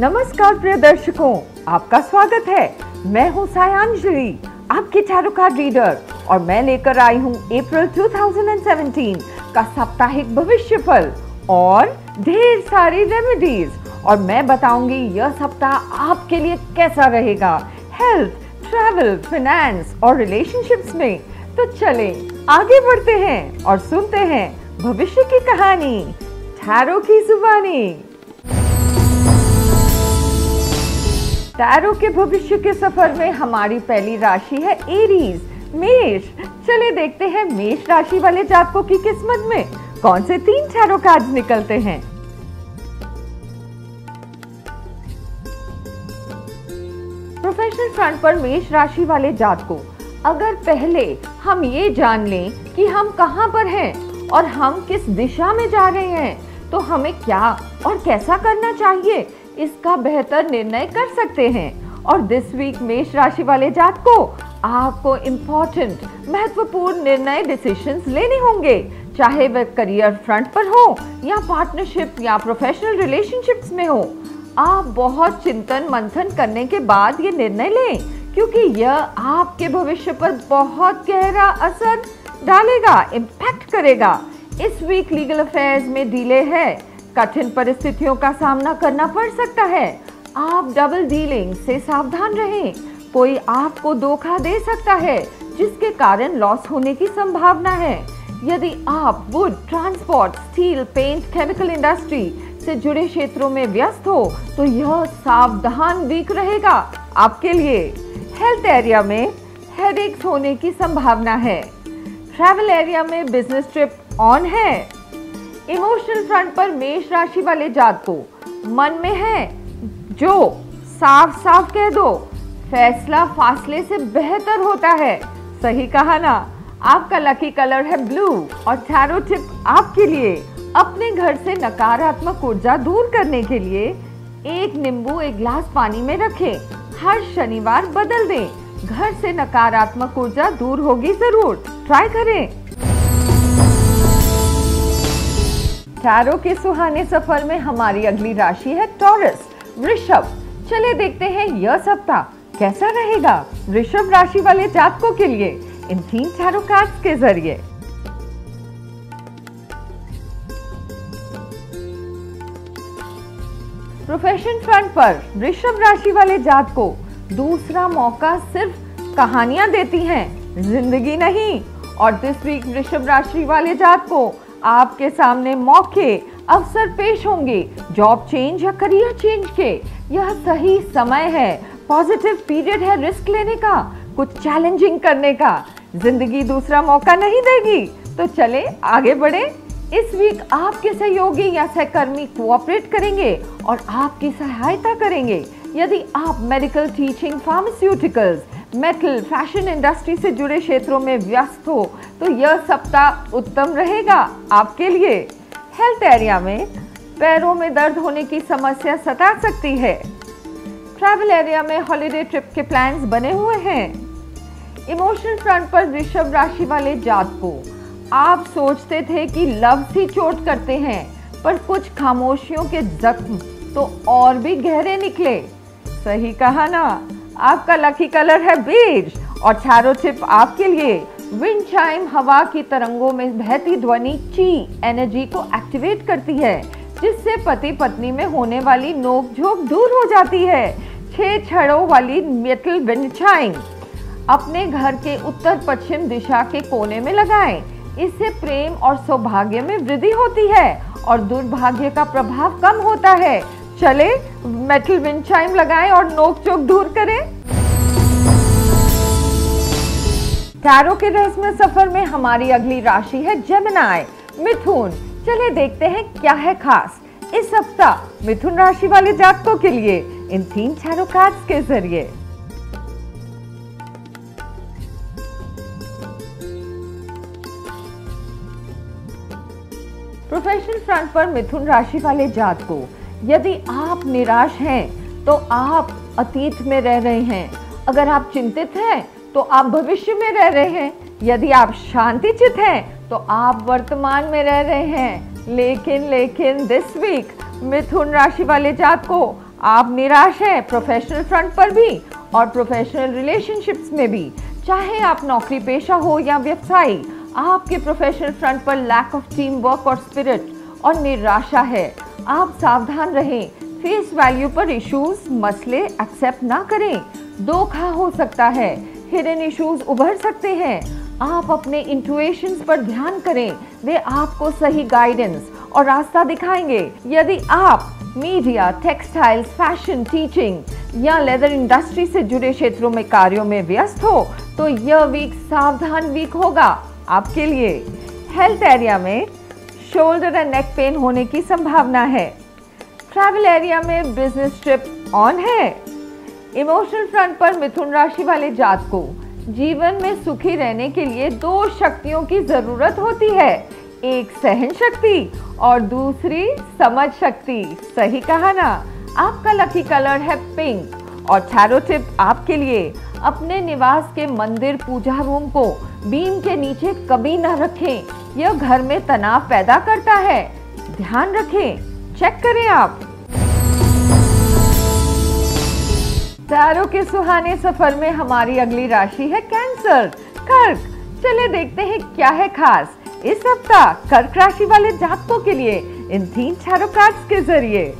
नमस्कार प्रिय दर्शकों, आपका स्वागत है। मैं हूँ सायांजलि, आपकी टैरो कार्ड रीडर, और मैं लेकर आई हूँ अप्रैल 2017 का साप्ताहिक भविष्यफल और ढेर सारी रेमेडीज और मैं बताऊँगी यह सप्ताह आपके लिए कैसा रहेगा। हेल्थ ट्रैवल फाइनेंस और रिलेशनशिप्स में। तो चले, आगे बढ़ते हैं और सुनते हैं भविष्य की कहानी की जुबानी। टैरो के भविष्य के सफ़र में हमारी पहली राशि है एरीज मेष चले देखते हैं मेष राशि वाले जातकों की किस्मत में कौन से तीन टैरो कार्ड निकलते हैं? प्रोफेशनल फ्रंट पर मेष राशि वाले जातकों, अगर पहले हम ये जान लें कि हम कहाँ पर हैं और हम किस दिशा में जा रहे हैं तो हमें क्या और कैसा करना चाहिए? इसका बेहतर निर्णय कर सकते हैं। और दिस वीक मेष राशि वाले जात को आपको इम्पोर्टेंट महत्वपूर्ण निर्णय डिसीशंस लेने होंगे। चाहे वह करियर फ्रंट पर हो, या पार्टनरशिप या प्रोफेशनल रिलेशनशिप्स में हो, आप बहुत चिंतन मंथन करने के बाद ये निर्णय लें, क्योंकि यह आपके भविष्य पर बहुत गहरा असर डालेगा इम्पैक्ट करेगा। इस वीक लीगल अफेयर्स में डीले है। कठिन परिस्थितियों का सामना करना पड़ सकता है। आप डबल डीलिंग से सावधान रहें। कोई आपको धोखा दे सकता है, जिसके कारण लॉस होने की संभावना है। यदि आप wood transport steel paint chemical industry से जुड़े क्षेत्रों में व्यस्त हो तो यह सावधान वीक रहेगा आपके लिए। हेल्थ एरिया में हेडेक्स होने की संभावना है। ट्रैवल एरिया में बिज़नेस ट्रिप ऑन है। इमोशनल फ्रंट पर मेष राशि वाले जात को मन में है, जो साफ़ साफ़ कह दो। फैसला फासले से बेहतर होता है। सही कहा ना? आपका लकी कलर है ब्लू और टैरो टिप आपके लिए। अपने घर से नकारात्मक ऊर्जा दूर करने के लिए एक नींबू, एक गिलास पानी में रखें। हर शनिवार बदल दें। घर से नकारात्मक ऊर्जा दूर होगी ज़रूर। ट्राई करें। टैरो के सुहाने सफ़र में हमारी अगली राशि है टॉरस। वृषभ चले देखते हैं यह सप्ताह कैसा रहेगा वृषभ राशि वाले जातकों के लिए इन तीन टैरो कार्ड्स के ज़रिए। प्रोफेशन फ्रंट पर वृषभ राशि वाले जात को दूसरा मौका सिर्फ़ कहानियाँ देती हैं, ज़िंदगी नहीं। और दिस वीक वृषभ राशि वाले जात को आपके सामने मौके अवसर पेश होंगे। जॉब चेंज या करियर चेंज के, यह सही समय है। पॉजिटिव पीरियड है रिस्क लेने का, कुछ चैलेंजिंग करने का। ज़िंदगी दूसरा मौका नहीं देगी। तो चले, आगे बढ़े। इस वीक आपके सहयोगी या सहकर्मी कोऑपरेट करेंगे और आपकी सहायता करेंगे। यदि आप medical teaching pharmaceuticals metal fashion industry से जुड़े क्षेत्रों में व्यस्त हो तो यह सप्ताह उत्तम रहेगा आपके लिए। हेल्थ एरिया में पैरों में दर्द होने की समस्या सता सकती है। ट्रैवल एरिया में हॉलिडे ट्रिप के प्लान्स बने हुए हैं। इमोशनल फ्रंट पर ऋषभ राशि वाले जात को आप सोचते थे कि लव ही चोट करते हैं, पर कुछ खामोशियों के जख्म तो और भी गहरे निकले। सही कहा ना? आपका लकी कलर है बेज और चारों टिप आपके लिए विंड चाइम हवा की तरंगों में बहती ध्वनि ची एनर्जी को एक्टिवेट करती है, जिससे पति पत्नी में होने वाली नोक झोंक दूर हो जाती है. छह छड़ों वाली मेटल विंड चाइम अपने घर के उत्तर पश्चिम दिशा के कोने में लगाएँ. इससे प्रेम और सौभाग्य में वृद्धि होती है और दुर्भाग्य का प्रभाव कम होता है. चले मेटल विंड चाइम लगाएँ और नोक चोक दूर करें। टैरो के रहस्यमय सफ़र में हमारी अगली राशि है जेमिनाई मिथुन। चले देखते हैं क्या है खास। इस सप्ताह मिथुन राशि वाले जातकों के लिए इन तीन चारों कार्ड्स के ज़रिए। प्रोफेशनल फ्रंट पर मिथुन राशि वाले जात को यदि आप निराश हैं तो आप अतीत में रह रहे हैं। अगर आप चिंतित हैं तो आप भविष्य में रह रहे हैं। यदि आप शांति चित हैं तो आप वर्तमान में रह रहे हैं। लेकिन लेकिन दिस वीक मिथुन राशि वाले जात को आप निराश हैं प्रोफेशनल फ्रंट पर भी और प्रोफेशनल रिलेशनशिप्स में भी। चाहे आप नौकरी पेशा हो या व्यवसायी, आपके प्रोफेशनल फ्रंट पर लैक ऑफ़ टीम वर्क और स्पिरिट और निराशा है। आप सावधान रहें। फेस वैल्यू पर इश्यूज़ मसले एक्सेप्ट ना करें। धोखा हो सकता है। हिडन इश्यूज़ उभर सकते हैं। आप अपने इंटुएशंस पर ध्यान करें। वे आपको सही गाइडेंस और रास्ता दिखाएँगे। यदि आप मीडिया टेक्सटाइल्स फ़ैशन टीचिंग या लेदर इंडस्ट्री से जुड़े क्षेत्रों में कार्यों में व्यस्त हो तो यह वीक सावधान वीक होगा आपके लिए। हेल्थ एरिया में शोल्डर एंड नेक पेन होने की संभावना है। ट्रैवल एरिया में बिज़नेस ट्रिप ऑन है। इमोशनल फ्रंट पर मिथुन राशि वाले जात को जीवन में सुखी रहने के लिए दो शक्तियों की ज़रूरत होती है। एक सहन शक्ति और दूसरी समझ शक्ति। सही कहा ना आपका लकी कलर है पिंक और टिप आपके लिए। अपने निवास के मंदिर पूजा रूम को बीम के नीचे कभी न रखें। यह घर में तनाव पैदा करता है। ध्यान रखें। चेक करें आप। तारों के सुहाने सफ़र में हमारी अगली राशि है कैंसर। कर्क। चले देखते हैं क्या है खास। इस सप्ताह कर्क राशि वाले जातकों के लिए इन तीन चारों कार्ड्स के ज़रिए।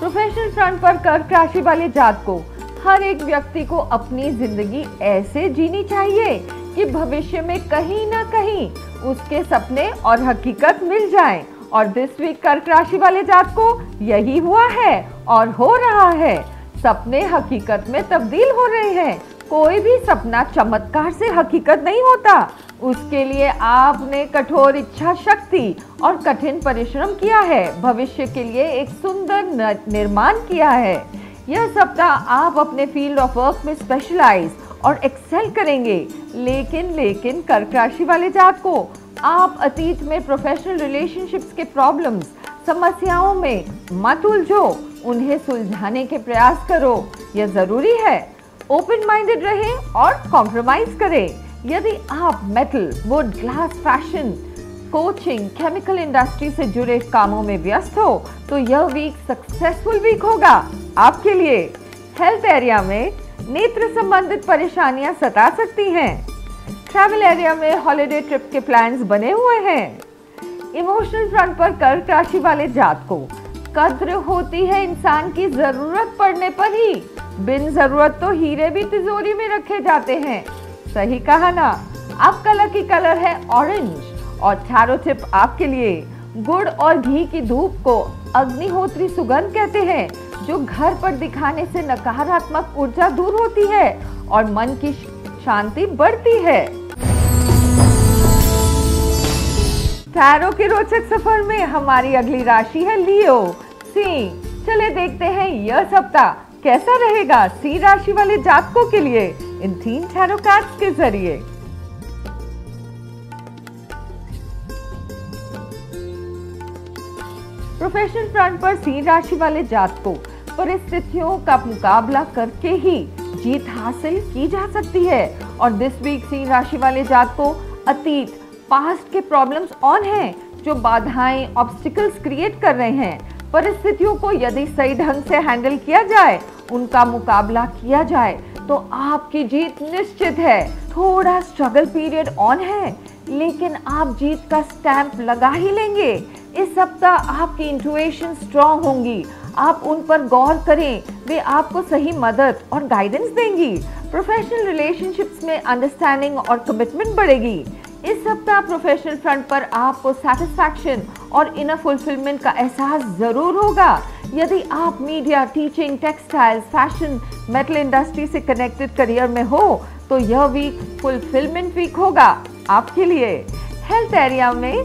प्रोफेशनल फ्रंट पर कर्क राशि वाले जात को हर एक व्यक्ति को अपनी ज़िंदगी ऐसे जीनी चाहिए कि भविष्य में कहीं ना कहीं उसके सपने और हकीकत मिल जाएँ। और दिस वीक कर्क राशि वाले जात को यही हुआ है और हो रहा है। सपने हकीकत में तब्दील हो रहे हैं। कोई भी सपना चमत्कार से हकीकत नहीं होता। उसके लिए आपने कठोर इच्छा शक्ति और कठिन परिश्रम किया है। भविष्य के लिए एक सुंदर निर्माण किया है। यह सप्ताह आप अपने फ़ील्ड ऑफ़ वर्क में स्पेशलाइज और एक्सेल करेंगे। लेकिन लेकिन कर्क राशि वाले जात को, आप अतीत में प्रोफेशनल रिलेशनशिप्स के प्रॉब्लम्स समस्याओं में मत उलझो। उन्हें सुलझाने के प्रयास करो। यह ज़रूरी है। ओपन माइंडेड रहें और कॉम्प्रोमाइज करें। यदि आप metal wood glass fashion coaching chemical industry से जुड़े कामों में व्यस्त हो तो यह वीक सक्सेसफुल वीक होगा। आपके लिए हेल्थ एरिया में नेत्र संबंधित परेशानियाँ सता सकती हैं। ट्रैवल एरिया में हॉलिडे ट्रिप के प्लान्स बने हुए हैं। इमोशनल फ्रंट पर कर्क राशि वाले जात को कद्र होती है इंसान की ज़रूरत पड़ने पर ही। बिन ज़रूरत तो हीरे भी तिजोरी में रखे जाते हैं। सही कहा ना? आपका लकी कलर है ऑरेंज और चारो टिप आपके लिए। गुड़ और घी की धूप को अग्निहोत्री सुगंध कहते हैं, जो घर पर दिखाने से नकारात्मक ऊर्जा दूर होती है और मन की शांति बढ़ती है। के रोचक सफ़र में हमारी अगली राशि है लियो सिंह चले देखते हैं यह सप्ताह कैसा रहेगा सी राशि वाले जातकों के लिए। इन तीन टैरो कार्ड्स के ज़रिए। प्रोफेशनल फ्रंट पर सी राशि वाले जातकों, परिस्थितियों का मुकाबला करके ही जीत हासिल की जा सकती है। और दिस वीक सी राशि वाले जातकों, अतीत पास्ट के प्रॉब्लम्स ऑन हैं जो बाधाएँ ऑब्स्टिकल्स क्रिएट कर रहे हैं। परिस्थितियों को यदि सही ढंग से हैंडल किया जाए, उनका मुकाबला किया जाए। तो आपकी जीत निश्चित है। थोड़ा स्ट्रगल पीरियड ऑन है, लेकिन आप जीत का स्टैंप लगा ही लेंगे। इस सप्ताह आपकी इंटुएशन स्ट्रॉन्ग होंगी। आप उन पर गौर करें, वे आपको सही मदद और गाइडेंस देंगी। प्रोफेशनल रिलेशनशिप्स में अंडरस्टैंडिंग और कमिटमेंट बढ़ेगी। इस सप्ताह प्रोफेशनल फ्रंट पर आपको सेटिस्फैक्शन और इनर फुलफिलमेंट का एहसास ज़रूर होगा। यदि आप media teaching textiles fashion metal industry से कनेक्टेड करियर में हो तो यह वीक फुलफिलमेंट वीक होगा आपके लिए। हेल्थ एरिया में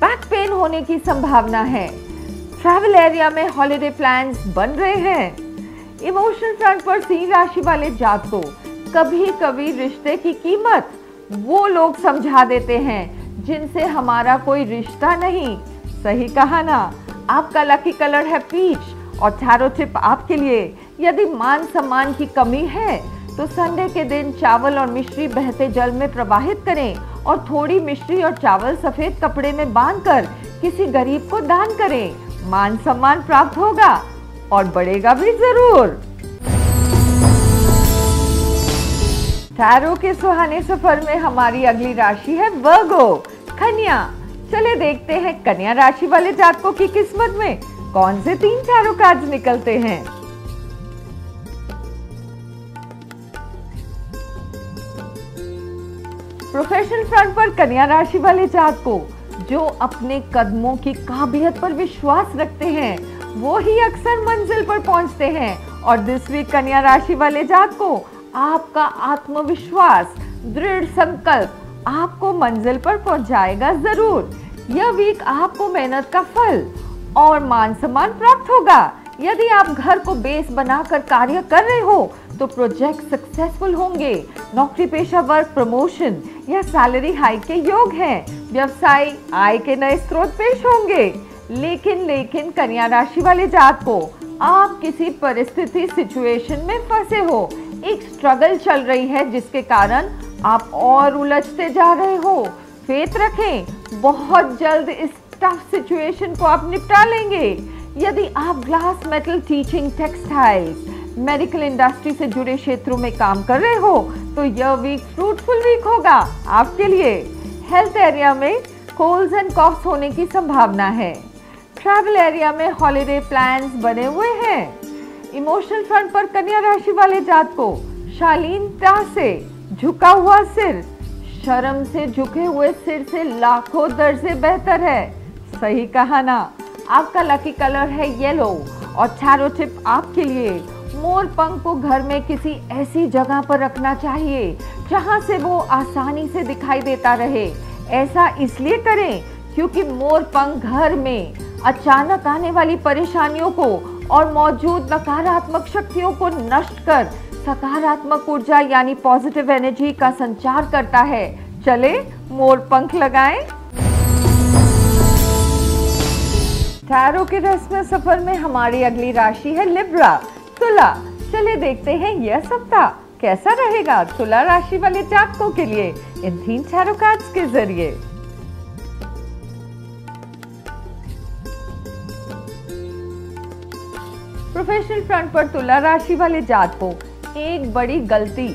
बैक पेन होने की संभावना है। ट्रैवल एरिया में हॉलिडे प्लान्स बन रहे हैं। इमोशनल फ्रंट पर सी राशि वाले जातकों कभी कभी रिश्ते की कीमत वो लोग समझा देते हैं, जिनसे हमारा कोई रिश्ता नहीं। सही कहा ना? आपका लकी कलर है पीच और चारों टिप आपके लिए। यदि मान सम्मान की कमी है तो संडे के दिन चावल और मिश्री बहते जल में प्रवाहित करें और थोड़ी मिश्री और चावल सफ़ेद कपड़े में बांधकर किसी गरीब को दान करें। मान सम्मान प्राप्त होगा और बढ़ेगा भी ज़रूर। टैरो के सुहाने सफ़र में हमारी अगली राशि है वर्गो। कन्या, चले देखते हैं कन्या राशि वाले जातकों की किस्मत में कौन से तीन टैरो कार्ड निकलते हैं? प्रोफेशनल फ्रंट पर कन्या राशि वाले जातकों, जो अपने कदमों की काबिलियत पर विश्वास रखते हैं, वो ही अक्सर मंजिल पर पहुँचते हैं। और दिस वीक कन्या राशि वाले जातकों आपका आत्मविश्वास, दृढ़ संकल्प आपको मंजिल पर पहुंचाएगा ज़रूर। यह वीक आपको मेहनत का फल और मान सम्मान प्राप्त होगा। यदि आप घर को बेस बनाकर कार्य कर रहे हो तो प्रोजेक्ट सक्सेसफुल होंगे। नौकरी पेशा वर्ग प्रमोशन या सैलरी हाइक के योग हैं। व्यवसाय आय के नए स्रोत पेश होंगे। लेकिन लेकिन कन्या राशि वाले जात को आप किसी परिस्थिति सिचुएशन में फंसे हो। एक स्ट्रगल चल रही है जिसके कारण आप और उलझते जा रहे हो। फेत रखें, बहुत जल्द इस टफ सिचुएशन को आप निपटा लेंगे। यदि आप glass metal teaching textiles medical industry से जुड़े क्षेत्रों में काम कर रहे हो तो यह वीक फ्रूटफुल वीक होगा आपके लिए। हेल्थ एरिया में कोल्ड एंड कॉफ्स होने की संभावना है। ट्रैवल एरिया में हॉलिडे प्लान्स बने हुए हैं। इमोशनल फ्रंट पर कन्या राशि वाले जात को शालीनता से झुका हुआ सिर, शर्म से झुके हुए सिर से लाखों दर्जे बेहतर है। सही कहा ना आपका लकी कलर है येलो और चारो टिप आपके लिए। मोर पंख को घर में किसी ऐसी जगह पर रखना चाहिए, जहाँ से वो आसानी से दिखाई देता रहे। ऐसा इसलिए करें, क्योंकि मोर पंख घर में अचानक आने वाली परेशानियों को और मौजूद नकारात्मक शक्तियों को नष्ट कर सकारात्मक ऊर्जा यानी पॉजिटिव एनर्जी का संचार करता है। चले, मोर पंख लगाएँ। टैरो के रस्म सफ़र में हमारी अगली राशि है लिब्रा तुला। चले देखते हैं यह सप्ताह कैसा रहेगा तुला राशि वाले जातकों के लिए इन तीन टैरो कार्ड्स के ज़रिए। प्रोफेशनल फ्रंट पर तुला राशि वाले जातकों, एक बड़ी गलती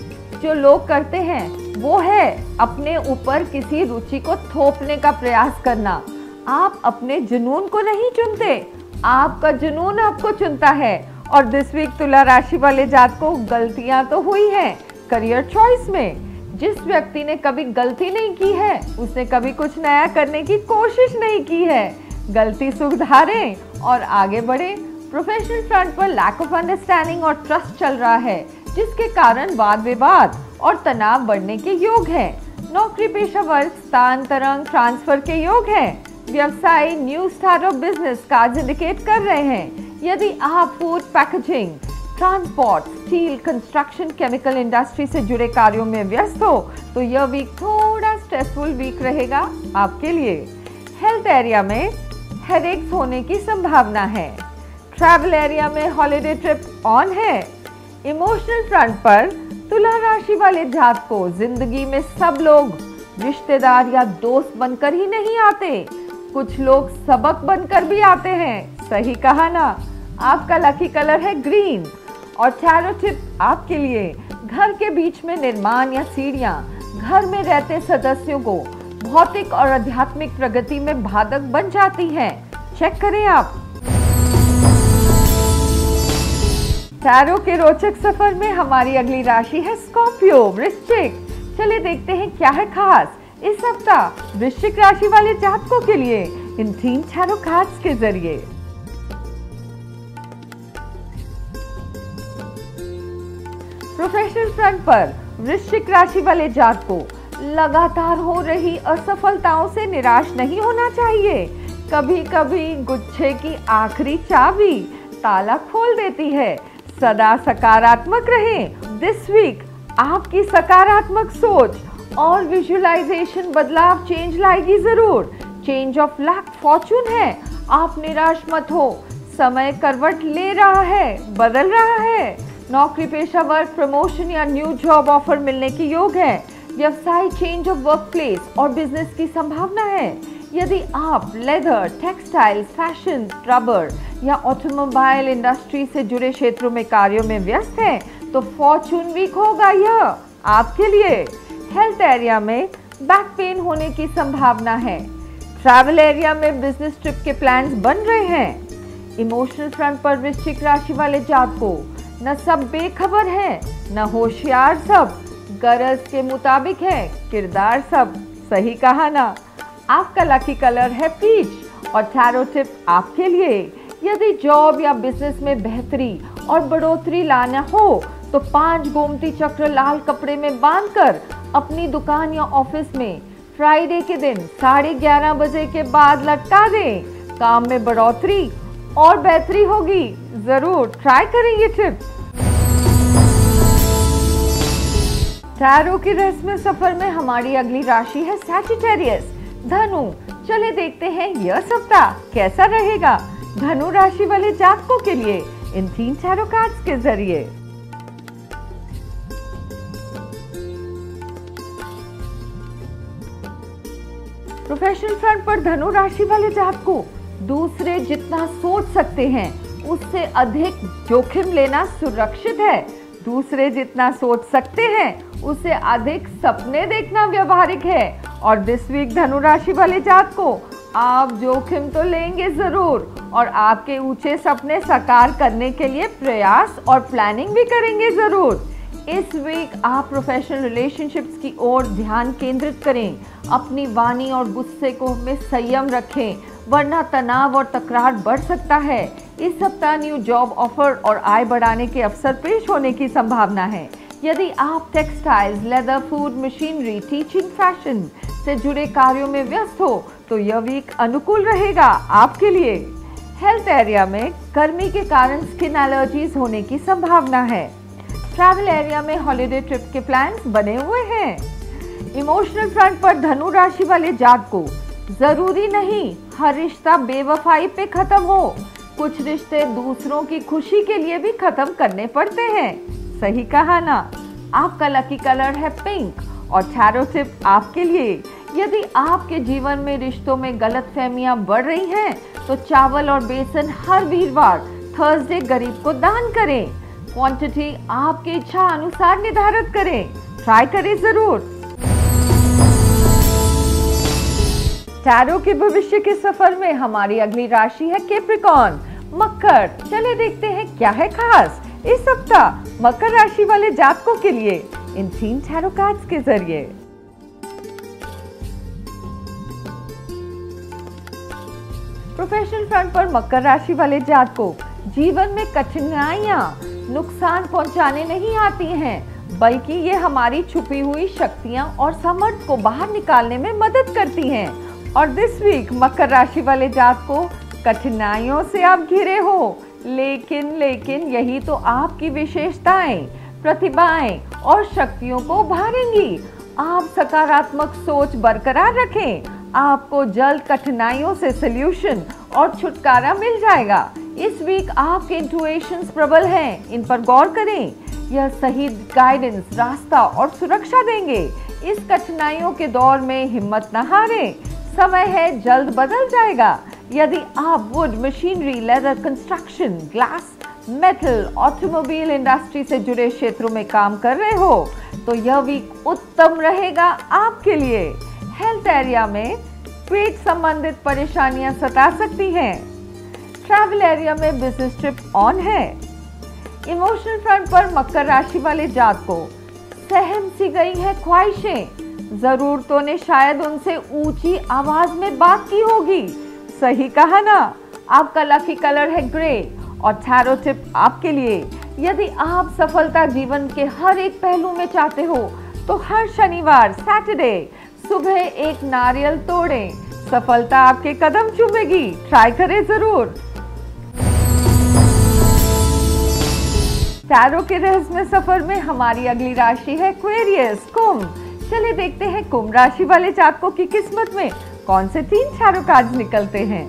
जो लोग करते हैं, वो है अपने ऊपर किसी रुचि को थोपने का प्रयास करना। आप अपने जुनून को नहीं चुनते, आपका जुनून आपको चुनता है। और दिस वीक तुला राशि वाले जात को गलतियाँ तो हुई हैं करियर चॉइस में। जिस व्यक्ति ने कभी गलती नहीं की है, उसने कभी कुछ नया करने की कोशिश नहीं की है। गलती सुधारें और आगे बढ़े। प्रोफेशनल फ्रंट पर लैक ऑफ़ अंडरस्टैंडिंग और ट्रस्ट चल रहा है, जिसके कारण वाद विवाद और तनाव बढ़ने के योग है। नौकरी पेशा वर्ग स्थानांतरण ट्रांसफ़र के योग है। व्यवसाय new startup business card indicate कर रहे हैं। यदि आप food packaging transport steel construction chemical industry से जुड़े कार्यों में व्यस्त हो तो यह वीक थोड़ा स्ट्रेसफुल वीक रहेगा आपके लिए। हेल्थ एरिया में हेडेक्स होने की संभावना है। ट्रैवल एरिया में हॉलिडे ट्रिप ऑन है। इमोशनल फ्रंट पर तुला राशि वाले जात को ज़िंदगी में सब लोग, रिश्तेदार या दोस्त बनकर ही नहीं आते। कुछ लोग सबक बनकर भी आते हैं। सही कहा ना? आपका लकी कलर है ग्रीन और चैरो टिप आपके लिए, घर के बीच में निर्माण या सीढ़ियाँ। घर में रहते सदस्यों को भौतिक और आध्यात्मिक प्रगति में बाधक बन जाती हैं। चेक करें आप। टैरो के रोचक सफ़र में हमारी अगली राशि है स्कॉर्पियो, वृश्चिक। चलिए देखते हैं क्या है खास इस सप्ताह वृश्चिक राशि वाले जातकों के लिए इन तीन टैरो कार्ड्स के ज़रिए। प्रोफेशनल फ्रंट पर वृश्चिक राशि वाले जातकों, लगातार हो रही असफलताओं से निराश नहीं होना चाहिए। कभी कभी गुच्छे की आखिरी चाबी ताला खोल देती है। सदा सकारात्मक रहें। दिस वीक आपकी सकारात्मक सोच और विजुअलाइजेशन बदलाव चेंज लाएगी ज़रूर। चेंज ऑफ़ लक फॉर्चून है। आप निराश मत हो। समय करवट ले रहा है, बदल रहा है। नौकरी पेशा वर्क प्रमोशन या न्यू जॉब ऑफ़र मिलने की योग है। व्यवसाय चेंज ऑफ़ वर्क प्लेस और बिज़नेस की संभावना है। यदि आप लेदर टेक्सटाइल फ़ैशन रबर या ऑटोमोबाइल इंडस्ट्री से जुड़े क्षेत्रों में कार्यों में व्यस्त हैं तो फॉर्चून वीक होगा यह आपके लिए। हेल्थ एरिया में बैक पेन होने की संभावना है। ट्रैवल एरिया में बिज़नेस ट्रिप के प्लान्स बन रहे हैं। इमोशनल फ्रंट पर वृश्चिक राशि वाले जातकों, न सब बेखबर है, न होशियार सब। गरज के मुताबिक है, किरदार सब। सही कहा ना? आपका लकी कलर है पीच और टैरो टिप आपके लिए। यदि जॉब या बिज़नेस में बेहतरी और बढ़ोतरी लाना हो तो पाँच गोमती चक्र लाल कपड़े में बांधकर अपनी दुकान या ऑफ़िस में फ्राइडे के दिन साढ़े ग्यारह बजे के बाद लटका दें। काम में बढ़ोतरी और बेहतरी होगी। ज़रूर ट्राई करें ये टिप टैरो की रस्म सफ़र में हमारी अगली राशि है सैजिटेरियस धनु चले देखते हैं यह सप्ताह कैसा रहेगा। धनु राशि वाले जातकों के लिए इन तीन टैरो कार्ड्स के ज़रिए। प्रोफेशनल फ्रंट पर धनु राशि वाले जातकों, दूसरे जितना सोच सकते हैं, उससे अधिक जोखिम लेना सुरक्षित है। दूसरे जितना सोच सकते हैं उससे अधिक सपने देखना व्यवहारिक है। और दिस वीक धनु राशि वाले जात को आप जोखिम तो लेंगे ज़रूर और आपके ऊँचे सपने साकार करने के लिए प्रयास और प्लानिंग भी करेंगे ज़रूर। इस वीक आप प्रोफेशनल रिलेशनशिप्स की ओर ध्यान केंद्रित करें। अपनी वाणी और गुस्से को में संयम रखें, वरना तनाव और तकरार बढ़ सकता है। इस सप्ताह न्यू जॉब ऑफ़र और आय बढ़ाने के अवसर पेश होने की संभावना है। यदि आप textiles leather food, machinery, teaching, fashion से जुड़े कार्यों में व्यस्त हो तो यह वीक अनुकूल रहेगा आपके लिए। हेल्थ एरिया में गर्मी के कारण स्किन एलर्जीज होने की संभावना है। ट्रैवल एरिया में हॉलिडे ट्रिप के प्लान्स बने हुए हैं। इमोशनल फ्रंट पर धनु राशि वाले जात को ज़रूरी नहीं हर रिश्ता बेवफाई पे खत्म हो। कुछ रिश्ते दूसरों की खुशी के लिए भी खत्म करने पड़ते हैं। सही कहा ना? आपका लकी कलर है पिंक और टैरो टिप आपके लिए. यदि आपके जीवन में रिश्तों में गलत फहमियाँ बढ़ रही हैं तो चावल और बेसन हर वीरवार थर्सडे गरीब को दान करें। क्वांटिटी आपकी इच्छा अनुसार निर्धारित करें। ट्राई करें ज़रूर। टैरो के भविष्य के सफ़र में हमारी अगली राशि है केप्रिकॉन मकर. चले देखते हैं क्या है खास इस सप्ताह मकर राशि वाले जातकों के लिए इन तीन टैरो कार्ड्स के ज़रिए। प्रोफेशनल फ्रंट पर मकर राशि वाले जातकों, जीवन में कठिनाइयाँ नुकसान पहुँचाने नहीं आती हैं, बल्कि ये हमारी छुपी हुई शक्तियाँ और समर्थ को बाहर निकालने में मदद करती हैं। और दिस वीक मकर राशि वाले जात को कठिनाइयों से आप घिरे हो। लेकिन लेकिन यही तो आपकी विशेषताएँ, प्रतिभाएँ और शक्तियों को उभारेंगी। आप सकारात्मक सोच बरकरार रखें। आपको जल्द कठिनाइयों से सोल्यूशन और छुटकारा मिल जाएगा। इस वीक आपके इंटुएशंस प्रबल हैं। इन पर गौर करें। यह सही गाइडेंस रास्ता और सुरक्षा देंगे। इस कठिनाइयों के दौर में हिम्मत न हारें। समय है, जल्द बदल जाएगा। यदि आप wood machinery leather construction glass metal automobile industry से जुड़े क्षेत्रों में काम कर रहे हो तो यह वीक उत्तम रहेगा आपके लिए। हेल्थ एरिया में पेट संबंधित परेशानियाँ सता सकती हैं। ट्रैवल एरिया में बिज़नेस ट्रिप ऑन है। इमोशनल फ्रंट पर मकर राशि वाले जात को सहम सी गई है ख्वाहिशें। जरूरतों ने शायद उनसे ऊँची आवाज़ में बात की होगी। सही कहा ना? आपका लकी कलर है ग्रे और थैरो टिप आपके लिए, यदि आप सफलता जीवन के हर एक पहलू में चाहते हो तो हर शनिवार सैटरडे सुबह एक नारियल तोड़ें। सफलता आपके कदम चूमेगी। ट्राई करें ज़रूर। टैरो के रहस्य सफ़र में हमारी अगली राशि है क्वेरियस कुंभ। चलिए देखते हैं कुंभ राशि वाले जातकों की किस्मत में कौन से तीन टैरो कार्ड निकलते हैं?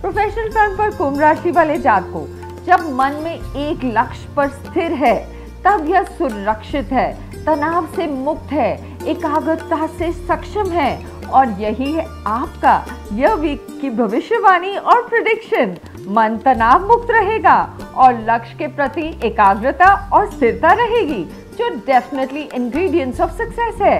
प्रोफेशनल फ्रंट पर कुंभ राशि वाले जातकों, जब मन में एक लक्ष्य पर स्थिर है, तब यह सुरक्षित है, तनाव से मुक्त है, एकाग्रता से सक्षम है, और यही है आपका यह वीक की भविष्यवाणी और प्रिडिक्शन मन तनाव मुक्त रहेगा और लक्ष्य के प्रति एकाग्रता और स्थिरता रहेगी। जो डेफिनेटली इंग्रेडिएंट्स ऑफ़ सक्सेस है।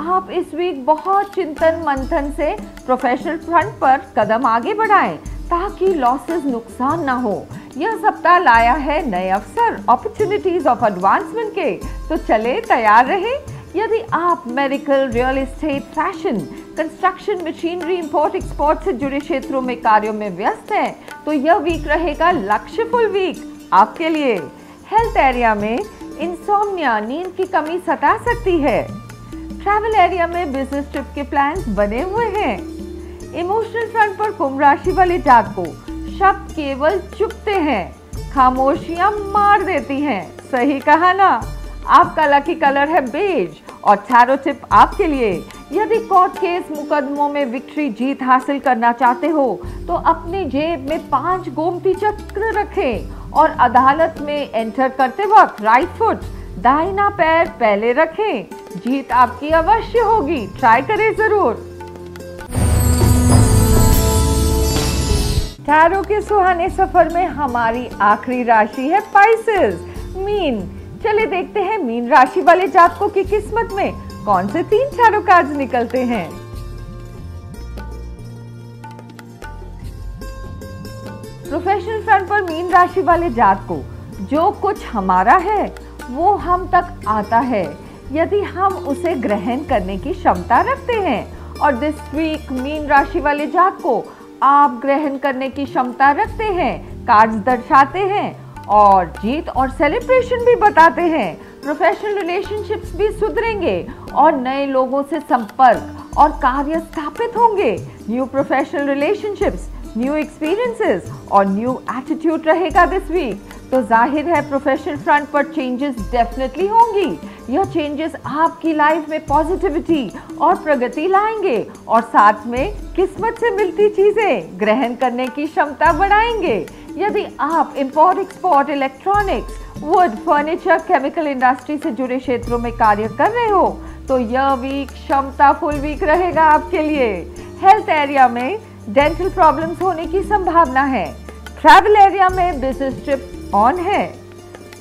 आप इस वीक बहुत चिंतन मंथन से प्रोफेशनल फ्रंट पर कदम आगे बढ़ाएँ, ताकि लॉसेस नुकसान ना हो। यह सप्ताह लाया है नए अवसर अपॉर्चुनिटीज़ ऑफ़ एडवांसमेंट के। तो चले, तैयार रहे। यदि आप medical real estate fashion construction machinery import export से जुड़े क्षेत्रों में कार्यों में व्यस्त हैं तो यह वीक रहेगा लक्ष्यफुल वीक आपके लिए। हेल्थ एरिया में इंसोमिया नींद की कमी सता सकती है। ट्रैवल एरिया में बिज़नेस ट्रिप के प्लान्स बने हुए हैं। इमोशनल फ्रंट पर कुंभ राशि वाले जात को शब्द केवल चुपते हैं, खामोशियाँ मार देती हैं। सही कहा ना? आपका लकी कलर है बेज और चारो टिप आपके लिए। यदि कोर्ट केस मुकदमों में विक्ट्री जीत हासिल करना चाहते हो तो अपनी जेब में पाँच गोमती चक्र रखें और अदालत में एंटर करते वक्त राइट फुट दाहिना पैर पहले रखें। जीत आपकी अवश्य होगी। ट्राई करें ज़रूर। टैरो के सुहाने सफ़र में हमारी आखिरी राशि है पाइसेस मीन चले देखते हैं मीन राशि वाले जातकों की किस्मत में कौन से तीन टैरो कार्ड निकलते हैं। प्रोफेशनल फ्रंट पर मीन राशि वाले जात को जो कुछ हमारा है, वो हम तक आता है। यदि हम उसे ग्रहण करने की क्षमता रखते हैं और दिस वीक मीन राशि वाले जात को आप ग्रहण करने की क्षमता रखते हैं कार्ड्स दर्शाते हैं और जीत और सेलिब्रेशन भी बताते हैं प्रोफेशनल रिलेशनशिप्स भी सुधरेंगे और नए लोगों से संपर्क और कार्य स्थापित होंगे। New professional relationships new experiences और न्यू एटीट्यूड रहेगा दिस वीक तो ज़ाहिर है प्रोफेशनल फ्रंट पर चेंजेस डेफिनेटली होंगी। यह चेंजेस आपकी लाइफ में पॉजिटिविटी और प्रगति लाएँगे और साथ में किस्मत से मिलती चीज़ें ग्रहण करने की क्षमता बढ़ाएँगे। यदि आप import export electronics wood furniture chemical industry से जुड़े क्षेत्रों में कार्य कर रहे हो तो यह वीक क्षमता फुल वीक रहेगा आपके लिए। हेल्थ एरिया में डेंटल प्रॉब्लम्स होने की संभावना है। ट्रैवल एरिया में बिज़नेस ट्रिप ऑन है।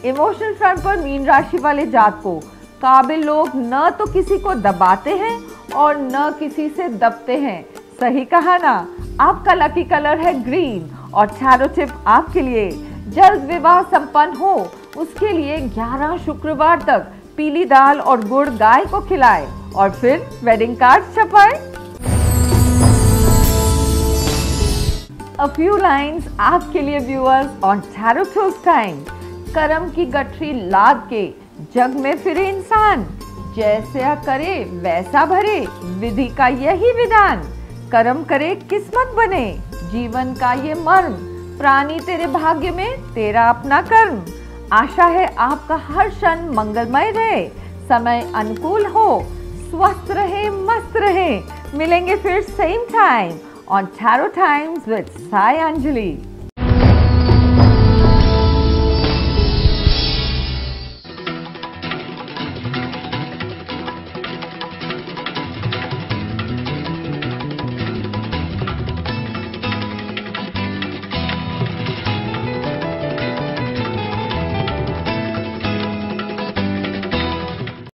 इमोशनल फ्रंट पर मीन राशि वाले जात को काबिल लोग न तो किसी को दबाते हैं और न किसी से दबते हैं। सही कहा ना? आपका लकी कलर है ग्रीन और चारो टिप आपके लिए। जल्द विवाह संपन्न हो, उसके लिए 11 शुक्रवार तक पीली दाल और गुड़ गाय को खिलाए और फिर वेडिंग कार्ड छपाए। A few lines आपके लिए व्यूअर्स ऑन टैरोथोस टाइम कर्म की गठरी लाद के, जग में फिरे इंसान। जैसा करे, वैसा भरे। विधि का यही विधान। कर्म करे, किस्मत बने। जीवन का ये मर्म। प्राणी तेरे भाग्य में, तेरा अपना कर्म। आशा है आपका हर क्षण मंगलमय रहे। समय अनुकूल हो। स्वस्थ रहे, मस्त रहे। मिलेंगे फिर same time on Tarot Times with Sai Anjali.